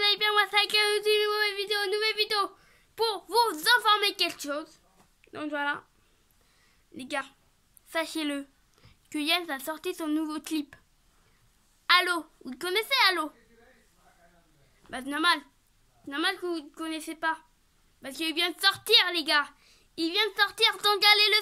Vous allez bien moi c'est une nouvelle vidéo, nouvelle vidéo pour vous informer quelque chose. Donc voilà. Les gars, sachez-le que Yann a sorti son nouveau clip. Allo, vous connaissez Allo? Bah c'est normal. C'est normal que vous ne connaissez pas. Parce qu'il vient de sortir les gars. Il vient de sortir, donc allez le